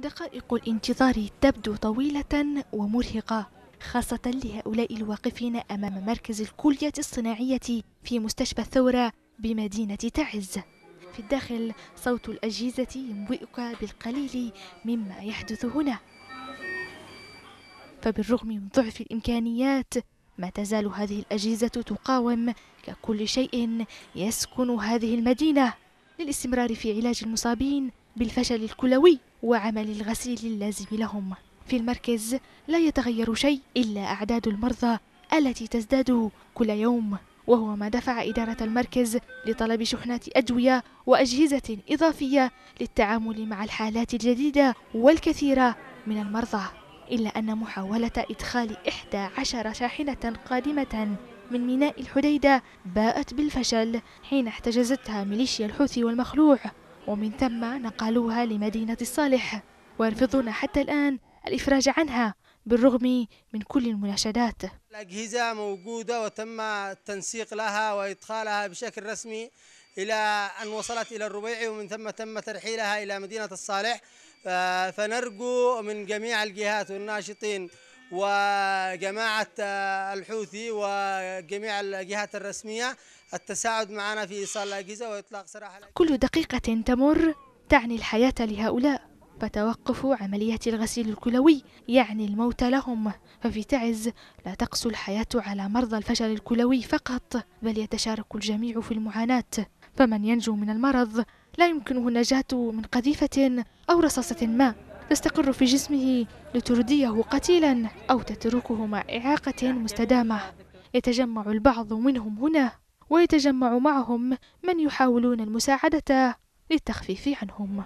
دقائق الانتظار تبدو طويلة ومرهقة خاصة لهؤلاء الواقفين أمام مركز الكلية الصناعية في مستشفى الثورة بمدينة تعز. في الداخل صوت الأجهزة ينبئك بالقليل مما يحدث هنا. فبالرغم من ضعف الإمكانيات ما تزال هذه الأجهزة تقاوم ككل شيء يسكن هذه المدينة. للاستمرار في علاج المصابين بالفشل الكلوي وعمل الغسيل اللازم لهم. في المركز لا يتغير شيء إلا أعداد المرضى التي تزداد كل يوم وهو ما دفع إدارة المركز لطلب شحنات أدوية وأجهزة إضافية للتعامل مع الحالات الجديدة والكثيرة من المرضى. إلا أن محاولة إدخال 11 شاحنة قادمة من ميناء الحديدة باءت بالفشل حين احتجزتها ميليشيا الحوثي والمخلوع. ومن ثم نقلوها لمدينة الصالح ويرفضون حتى الآن الإفراج عنها بالرغم من كل المناشدات. الأجهزة موجودة وتم التنسيق لها وإدخالها بشكل رسمي إلى أن وصلت إلى الربيع ومن ثم تم ترحيلها إلى مدينة الصالح. فنرجو من جميع الجهات والناشطين وجماعة الحوثي وجميع الجهات الرسمية التساعد معنا في إيصال الأجهزة وإطلاق سراح كل دقيقة تمر تعني الحياة لهؤلاء فتوقف عمليات الغسيل الكلوي يعني الموت لهم. ففي تعز لا تقسو الحياة على مرضى الفشل الكلوي فقط بل يتشارك الجميع في المعاناة. فمن ينجو من المرض لا يمكنه النجاة من قذيفة أو رصاصة ما. تستقر في جسمه لترديه قتيلا أو تتركه مع إعاقة مستدامة. يتجمع البعض منهم هنا ويتجمع معهم من يحاولون المساعدة للتخفيف عنهم.